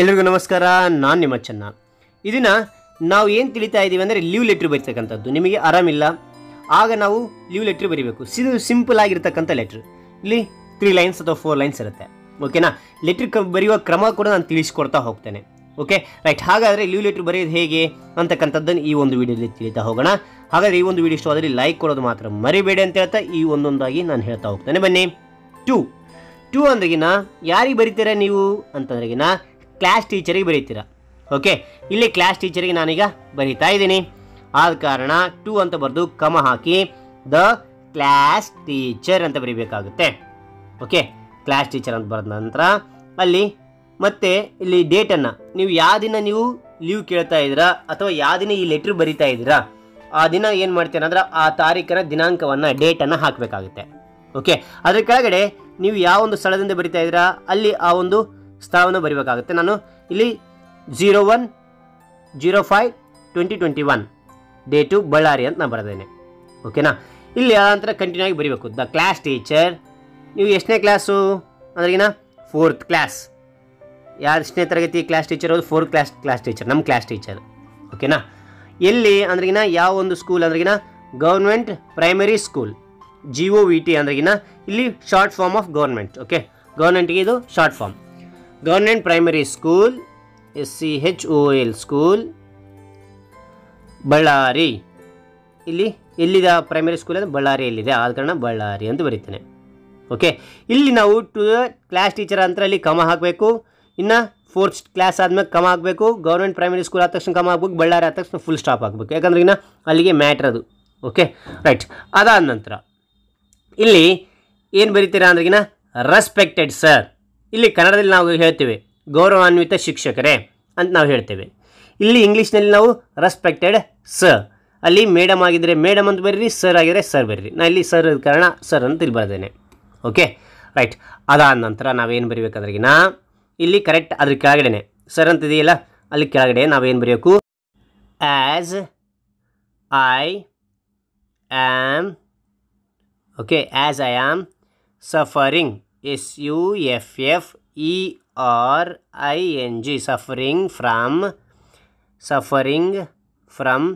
ಎಲ್ರಿಗೂ ನಮಸ್ಕಾರ, ನಾನು ನಿಮ್ಮ ಚೆನ್ನ. ಇದನ್ನ ನಾವು ಏನು ತಿಳಿತಾ ಇದ್ದೀವಿ ಅಂದರೆ ಲೀವ್ ಲೆಟ್ರ್ ಬರೀತಕ್ಕಂಥದ್ದು. ನಿಮಗೆ ಆರಾಮಿಲ್ಲ. ಆಗ ನಾವು ಲೀವ್ ಲೆಟ್ರ್ ಬರೀಬೇಕು. ಸಿದು ಸಿಂಪಲ್ ಆಗಿರ್ತಕ್ಕಂಥ ಲೆಟ್ರ್ ಇಲ್ಲಿ ತ್ರೀ ಲೈನ್ಸ್ ಅಥವಾ ಫೋರ್ ಲೈನ್ಸ್ ಇರುತ್ತೆ. ಓಕೆನಾ ಲೆಟ್ರ್ ಬರೆಯುವ ಕ್ರಮ ಕೂಡ ನಾನು ತಿಳಿಸ್ಕೊಡ್ತಾ ಹೋಗ್ತೇನೆ. ಓಕೆ ರೈಟ್ ಹಾಗಾದರೆ ಲೀವ್ ಲೆಟ್ರ್ ಬರೆಯೋದು ಹೇಗೆ ಅಂತಕ್ಕಂಥದ್ದನ್ನು ಈ ಒಂದು ವಿಡಿಯೋದಲ್ಲಿ ತಿಳಿತಾ ಹೋಗೋಣ. ಹಾಗಾದರೆ ಈ ಒಂದು ವಿಡಿಯೋ ಇಷ್ಟವಾದರೆ ಲೈಕ್ ಕೊಡೋದು ಮಾತ್ರ ಮರಿಬೇಡಿ ಅಂತ ಹೇಳ್ತಾ ಈ ಒಂದೊಂದಾಗಿ ನಾನು ಹೇಳ್ತಾ ಹೋಗ್ತೇನೆ. ಬನ್ನಿ. ಟೂ ಟೂ ಅಂದ್ರಗಿನ ಯಾರಿಗೆ ಬರೀತೀರಾ ನೀವು? ಅಂತಂದ್ರೆಗಿನ ಕ್ಲಾಸ್ ಟೀಚರಿಗೆ ಬರೀತೀರಾ? ಓಕೆ ಇಲ್ಲಿ ಕ್ಲಾಸ್ ಟೀಚರಿಗೆ ನಾನೀಗ ಬರೀತಾ ಇದ್ದೀನಿ. ಆದ ಕಾರಣ ಟು ಅಂತ ಬರೆದು ಕಮ ಹಾಕಿ ದ ಕ್ಲಾಸ್ ಟೀಚರ್ ಅಂತ ಬರೀಬೇಕಾಗುತ್ತೆ. ಓಕೆ ಕ್ಲಾಸ್ ಟೀಚರ್ ಅಂತ ಬರೆದ ನಂತರ ಅಲ್ಲಿ ಮತ್ತೆ ಇಲ್ಲಿ ಡೇಟನ್ನು ನೀವು ಯಾವ ದಿನ ನೀವು ಲೀವ್ ಕೇಳ್ತಾ ಇದ್ದೀರಾ ಅಥವಾ ಯಾವ ದಿನ ಈ ಲೆಟ್ರ್ ಬರಿತಾ ಇದ್ದೀರಾ? ಆ ದಿನ ಏನು ಮಾಡ್ತೀರ ಅಂದ್ರೆ ಆ ತಾರೀಕಿನ ದಿನಾಂಕವನ್ನು ಡೇಟನ್ನು ಹಾಕಬೇಕಾಗುತ್ತೆ. ಓಕೆ ಅದ್ರ ಕೆಳಗಡೆ ನೀವು ಯಾವ ಒಂದು ಸ್ಥಳದಿಂದ ಬರಿತಾ ಇದ್ದೀರಾ? ಅಲ್ಲಿ ಆ ಒಂದು ಸ್ಥಳವನ್ನು ಬರಿಬೇಕಾಗುತ್ತೆ. ನಾನು ಇಲ್ಲಿ zero one zero five twenty twenty one date Ballari ಅಂತ ನಾನು ಬರೆದೇನೆ ಓಕೆನಾ ಇಲ್ಲಿ ನಂತರ ಕಂಟಿನ್ಯೂ ಆಗಿ ಬರೀಬೇಕು. ದ ಕ್ಲಾಸ್ ಟೀಚರ್ ನೀವು ಎಷ್ಟನೇ ಕ್ಲಾಸು ಅಂದ್ರಿಗಿನ ಫೋರ್ತ್ ಕ್ಲಾಸ್ ಯಾರು ಎಷ್ಟನೇ ತರಗತಿ ಕ್ಲಾಸ್ ಟೀಚರ್ ಅದು ಫೋರ್ತ್ ಕ್ಲಾಸ್ ಕ್ಲಾಸ್ ಟೀಚರ್ ನಮ್ಮ ಕ್ಲಾಸ್ ಟೀಚರ್ ಓಕೆನಾ ಎಲ್ಲಿ ಅಂದ್ರಿಗಿನ ಯಾವ ಒಂದು school ಅಂದ್ರಿಗಿನ government primary school G O V T ಅಂದ್ರಿಗಿನ ಇಲ್ಲಿ short form of government okay ಗೌರ್ಮೆಂಟ್ಗೆ ಇದು short form government primary school S C H O L school Ballari. ಇಲ್ಲಿ ಎಲ್ಲಿದ ಪ್ರೈಮರಿ ಸ್ಕೂಲ್ ಅಂದರೆ ಬಳ್ಳಾರಿಯಲ್ಲಿದೆ ಆದ ಕಾರಣ ಬಳ್ಳಾರಿ ಅಂತ ಬರೀತೇನೆ. ಓಕೆ ಇಲ್ಲಿ ನಾವು ಟು ಕ್ಲಾಸ್ ಟೀಚರ್ ಅಂತ ಅಲ್ಲಿ ಕಮ ಹಾಕಬೇಕು. ಇನ್ನು ಫೋರ್ತ್ ಕ್ಲಾಸ್ ಆದಮೇಲೆ ಕಮ ಹಾಕಬೇಕು. ಗೌರ್ಮೆಂಟ್ ಪ್ರೈಮರಿ ಸ್ಕೂಲ್ ಆದ ತಕ್ಷಣ ಕಮ ಹಾಕ್ಬೇಕು. ಬಳ್ಳಾರಿ ಆದ ತಕ್ಷಣ ಫುಲ್ ಸ್ಟಾಪ್ ಹಾಕಬೇಕು. ಯಾಕಂದ್ರೆ ಇನ್ನು ಅಲ್ಲಿಗೆ ಮ್ಯಾಟ್ರ್ ಅದು. ಓಕೆ ರೈಟ್ ಅದಾದ ನಂತರ, ಇಲ್ಲಿ ಏನು ಬರೀತೀರಾ ಅಂದ್ರಿಗಿನ ರೆಸ್ಪೆಕ್ಟೆಡ್ ಸರ್ ಇಲ್ಲಿ ಕನ್ನಡದಲ್ಲಿ ನಾವು ಹೇಳ್ತೇವೆ, ಗೌರವಾನ್ವಿತ ಶಿಕ್ಷಕರೇ ಅಂತ ನಾವು ಹೇಳ್ತೇವೆ. ಇಲ್ಲಿ ಇಂಗ್ಲೀಷ್ನಲ್ಲಿ ನಾವು ರೆಸ್ಪೆಕ್ಟೆಡ್ ಸರ್ ಅಲ್ಲಿ ಮೇಡಮ್ ಆಗಿದ್ದರೆ ಮೇಡಮ್ ಅಂತ ಬರೀರಿ ಸರ್ ಆಗಿದ್ರೆ ಸರ್ ಬರೀರಿ. ನಾ ಇಲ್ಲಿ ಸರ್ ಕಾರಣ ಸರ್ ಅಂತ ಇಲ್ಲಿ ಓಕೆ ರೈಟ್ ಅದಾದ ನಂತರ ನಾವೇನು ಬರೀಬೇಕಂದ್ರಿಗಿನ ಇಲ್ಲಿ ಕರೆಕ್ಟ್ ಅದ್ರ ಕೆಳಗಡೆನೆ. ಸರ್ ಅಂತ ಇದೆಯಲ್ಲ ಅಲ್ಲಿ ಕೆಳಗಡೆ ನಾವೇನು ಬರೆಯೋಕು as I am okay as I am suffering S U F F E R I N G suffering from suffering from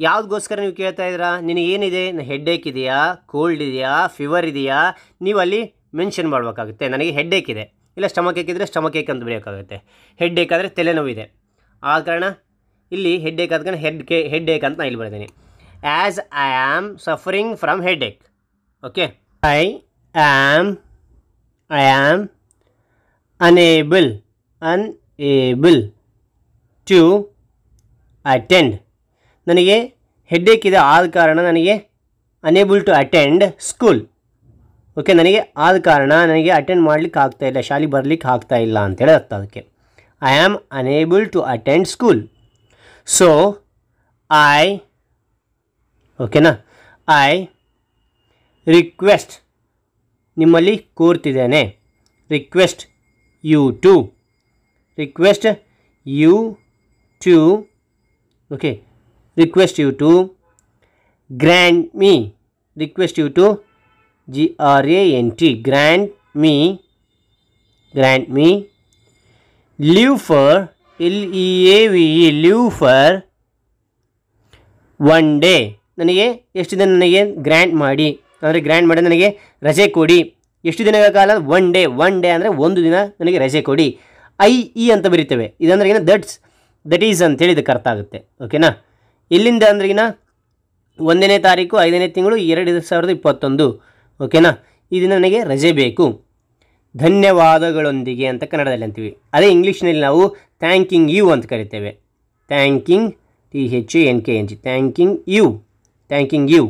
ಯಾವುದಕ್ಕೋಸ್ಕರ ನೀವು ಕೇಳ್ತಾ ಇದ್ದೀರಾ? ನಿನಗೇನಿದೆ? ಹೆಡ್ಡೇಕ್ ಇದೆಯಾ? ಕೋಲ್ಡ್ ಇದೆಯಾ? ಫೀವರ್ ಇದೆಯಾ? ನೀವು ಅಲ್ಲಿ ಮೆನ್ಷನ್ ಮಾಡಬೇಕಾಗುತ್ತೆ. ನನಗೆ ಹೆಡ್ಡೇಕ್ ಇದೆ. ಇಲ್ಲ ಸ್ಟಮಕ್ ಏಕ್ ಇದ್ದರೆ ಸ್ಟಮಕ್ ಏಕ್ ಅಂತ ಬರೆಯೋಕ್ಕಾಗುತ್ತೆ ಹೆಡ್ಡೇಕ್ ಆದರೆ ತಲೆನೋವಿದೆ ಆ ಕಾರಣ ಇಲ್ಲಿ ಹೆಡ್ಡೇಕ್ ಆದ ಕಾರಣ ಹೆಡ್ ಕೆ ಹೆಡ್ಡೇಕ್ ಅಂತ ನಾನು ಇಲ್ಲಿ ಬರ್ತೀನಿ as I am suffering from headache okay I am I am unable, unable to attend ನನಗೆ ಹೆಡ್ಡೇಕ್ ಇದೆ ಆದ ಕಾರಣ ನನಗೆ unable to attend school okay ನನಗೆ ಆದ ಕಾರಣ ನನಗೆ ಅಟೆಂಡ್ ಮಾಡಲಿಕ್ಕೆ ಆಗ್ತಾ ಇಲ್ಲ ಶಾಲೆ ಬರಲಿಕ್ಕೆ ಆಗ್ತಾ ಇಲ್ಲ ಅಂತೇಳಿ ಅರ್ಥ ಅದಕ್ಕೆ. I am unable to attend school so I ಓಕೆನಾ ಐ ರಿಕ್ವೆಸ್ಟ್ ನಿಮ್ಮಲ್ಲಿ ಕೋರ್ತಿದ್ದೇನೆ. Request you to request you to okay request you to grand me request you to G R A N T grand me grand me leave for L E A V E leave for one day ನನಗೆ ಎಷ್ಟು ದಿನ ನನಗೆ? Grand ಮಾಡಿ. ಅಂದರೆ grand ಮಾಡಿ ನನಗೆ ರಜೆ ಕೊಡಿ. ಎಷ್ಟು ದಿನಗಳ ಕಾಲ? ಒನ್ ಡೇ ಒನ್ ಡೇ ಅಂದರೆ ಒಂದು ದಿನ ನನಗೆ ರಜೆ ಕೊಡಿ. ಐ ಇ ಅಂತ ಬರೀತೇವೆ. ಇದಂದ್ರೆ ಏನು ದಟ್ಸ್ ದಟ್ ಈಸ್ ಅಂತೇಳಿ ಇದಕ್ಕೆ ಅರ್ಥ ಆಗುತ್ತೆ. ಓಕೆನಾ ಇಲ್ಲಿಂದ ಅಂದ್ರೆಗಿನ ಒಂದನೇ ತಾರೀಕು, ಐದನೇ ತಿಂಗಳು, ಎರಡು ಸಾವಿರದ ಇಪ್ಪತ್ತೊಂದು. ಓಕೆನಾ ಈ ನನಗೆ ರಜೆ ಬೇಕು. ಧನ್ಯವಾದಗಳೊಂದಿಗೆ ಅಂತ ಕನ್ನಡದಲ್ಲಿ ಅಂತೀವಿ. ಅದೇ ಇಂಗ್ಲೀಷ್ನಲ್ಲಿ ನಾವು ಥ್ಯಾಂಕಿಂಗ್ ಯು ಅಂತ ಕರಿತೇವೆ. Thanking T H N K N G thanking you thanking you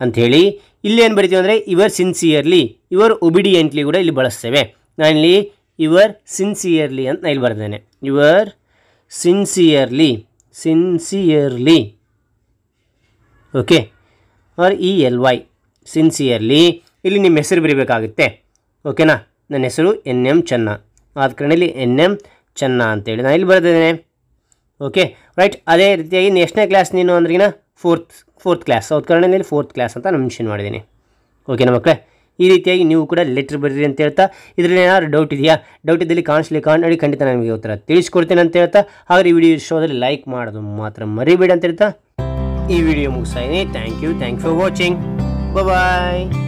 ಅಂಥೇಳಿ ಇಲ್ಲಿ ಏನು ಬರಿತೀವಿ ಅಂದರೆ ಇವರ್ ಸಿನ್ಸಿಯರ್ಲಿ ಇವರ್ ಒಬಿಡಿಯೆಂಟ್ಲಿ ಕೂಡ ಇಲ್ಲಿ ಬಳಸ್ತೇವೆ. ನಾನಿಲ್ಲಿ ಇವರ್ ಸಿನ್ಸಿಯರ್ಲಿ ಅಂತ ನಾನು ಇಲ್ಲಿ ಬರ್ತೇನೆ yours sincerely sincerely okay R E L Y sincerely ಇಲ್ಲಿ ನಿಮ್ಮ ಹೆಸರು ಬರೀಬೇಕಾಗುತ್ತೆ. ಓಕೆನಾ ನನ್ನ ಹೆಸರು ಎನ್ ಎಂ ಚೆನ್ನ. ಆದ ಕಾರಣ ಇಲ್ಲಿ ಎನ್ ಎಂ ಚೆನ್ನ ಅಂತೇಳಿ ನಾನು ಇಲ್ಲಿ ಬರೆದಿದ್ದೇನೆ. ಓಕೆ ರೈಟ್ ಅದೇ ರೀತಿಯಾಗಿ ಎಷ್ಟನೇ ಕ್ಲಾಸ್ ನೀನು ಅಂದ್ರಿಗಿನ? Fourth fourth class. ಸೌತ್ ಕನ್ನಡದಲ್ಲಿ ಫೋರ್ತ್ ಕ್ಲಾಸ್ ಅಂತ ನಾನು ಮೆನ್ಷನ್ ಮಾಡಿದ್ದೀನಿ. ಓಕೆನಾ ಮಕ್ಕಳೇ ಈ ರೀತಿಯಾಗಿ ನೀವು ಕೂಡ ಲೆಟ್ರ್ ಬರೀರಿ ಅಂತ ಹೇಳ್ತಾ, ಇದರಲ್ಲಿ ಏನಾದ್ರು ಡೌಟ್ ಇದೆಯಾ? ಡೌಟ್ ಇದ್ದಲ್ಲಿ ಕಾಣಿಸ್ಲಿ ಕಾಣಿ ಖಂಡಿತ ನನಗೆ ಉತ್ತರ ತಿಳಿಸ್ಕೊಡ್ತೇನೆ ಅಂತ ಹೇಳ್ತಾ ಹಾಗೆ ಈ ವಿಡಿಯೋ ಶೋದಲ್ಲಿ ಲೈಕ್ ಮಾಡೋದು ಮಾತ್ರ ಮರಿಬೇಡಿ ಅಂತ ಹೇಳ್ತಾ, ಈ ವಿಡಿಯೋ ಮುಗಿಸ್ತಾ thank you thank for watching bye